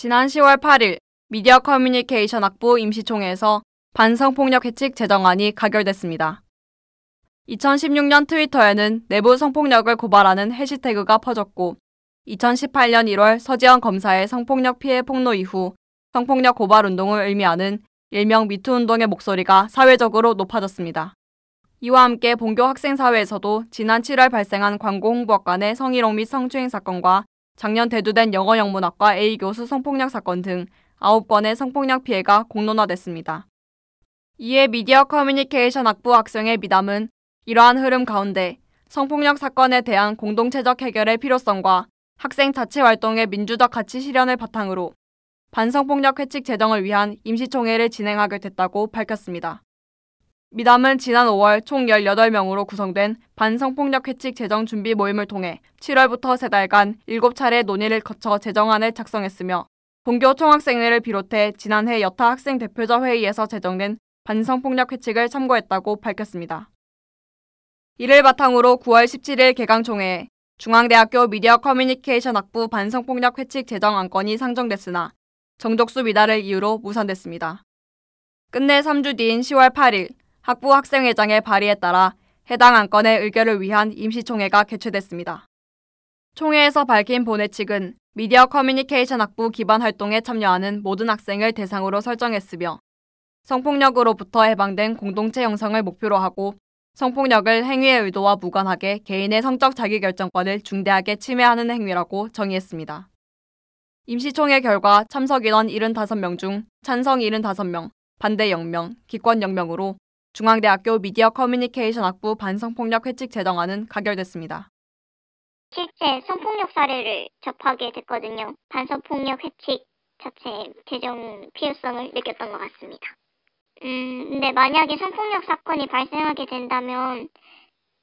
지난 10월 8일 미디어 커뮤니케이션 학부 임시총회에서 반성폭력 해칙 제정안이 가결됐습니다. 2016년 트위터에는 내부 성폭력을 고발하는 해시태그가 퍼졌고 2018년 1월 서지현 검사의 성폭력 피해 폭로 이후 성폭력 고발 운동을 의미하는 일명 미투 운동의 목소리가 사회적으로 높아졌습니다. 이와 함께 본교 학생사회에서도 지난 7월 발생한 광고 홍보학 간의 성희롱 및 성추행 사건과 작년 대두된 영어 영문학과 A 교수 성폭력 사건 등 9건의 성폭력 피해가 공론화됐습니다. 이에 미디어 커뮤니케이션 학부 학생의 미담은 이러한 흐름 가운데 성폭력 사건에 대한 공동체적 해결의 필요성과 학생 자치 활동의 민주적 가치 실현을 바탕으로 반성폭력 회칙 제정을 위한 임시총회를 진행하게 됐다고 밝혔습니다. 미담은 지난 5월 총 18명으로 구성된 반성폭력 회칙 제정 준비 모임을 통해 7월부터 3달간 7차례 논의를 거쳐 제정안을 작성했으며 본교 총학생회를 비롯해 지난해 여타 학생 대표자 회의에서 제정된 반성폭력 회칙을 참고했다고 밝혔습니다. 이를 바탕으로 9월 17일 개강총회에 중앙대학교 미디어 커뮤니케이션 학부 반성폭력 회칙 제정 안건이 상정됐으나 정족수 미달을 이유로 무산됐습니다. 끝내 3주 뒤인 10월 8일 학부 학생회장의 발의에 따라 해당 안건의 의결을 위한 임시총회가 개최됐습니다. 총회에서 밝힌 본회 측은 미디어 커뮤니케이션 학부 기반 활동에 참여하는 모든 학생을 대상으로 설정했으며 성폭력으로부터 해방된 공동체 형성을 목표로 하고 성폭력을 행위의 의도와 무관하게 개인의 성적 자기결정권을 중대하게 침해하는 행위라고 정의했습니다. 임시총회 결과 참석 인원 75명 중 찬성 75명, 반대 0명, 기권 0명으로 중앙대학교 미디어 커뮤니케이션 학부 반성폭력 회칙 제정안은 가결됐습니다. 실제 성폭력 사례를 접하게 됐거든요. 반성폭력 회칙 자체 제정 필요성을 느꼈던 것 같습니다. 음, 근데 만약에 성폭력 사건이 발생하게 된다면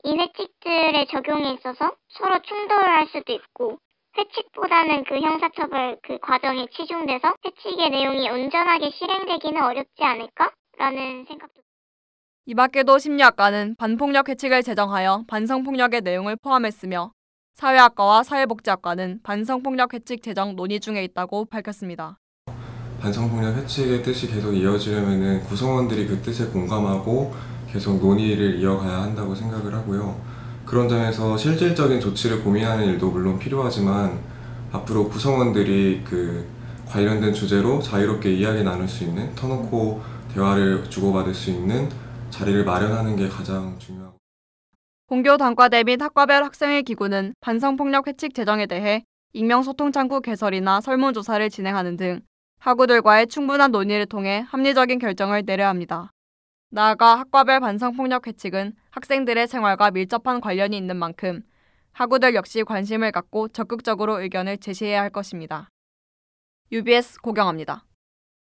이 회칙들의 적용에 있어서 서로 충돌할 수도 있고 회칙보다는 그 형사처벌 그 과정이 치중돼서 회칙의 내용이 온전하게 실행되기는 어렵지 않을까라는 생각도 이 밖에도 심리학과는 반폭력 회칙을 제정하여 반성폭력의 내용을 포함했으며 사회학과와 사회복지학과는 반성폭력 회칙 제정 논의 중에 있다고 밝혔습니다. 반성폭력 회칙의 뜻이 계속 이어지려면 구성원들이 그 뜻에 공감하고 계속 논의를 이어가야 한다고 생각을 하고요. 그런 점에서 실질적인 조치를 고민하는 일도 물론 필요하지만 앞으로 구성원들이 그 관련된 주제로 자유롭게 이야기 나눌 수 있는 터놓고 대화를 주고받을 수 있는 자리를 마련하는 게 가장 중요하고 본교 단과대 및 학과별 학생회 기구는 반성폭력 회칙 제정에 대해 익명소통 창구 개설이나 설문조사를 진행하는 등 학우들과의 충분한 논의를 통해 합리적인 결정을 내려야 합니다. 나아가 학과별 반성폭력 회칙은 학생들의 생활과 밀접한 관련이 있는 만큼 학우들 역시 관심을 갖고 적극적으로 의견을 제시해야 할 것입니다. UBS 고경합니다.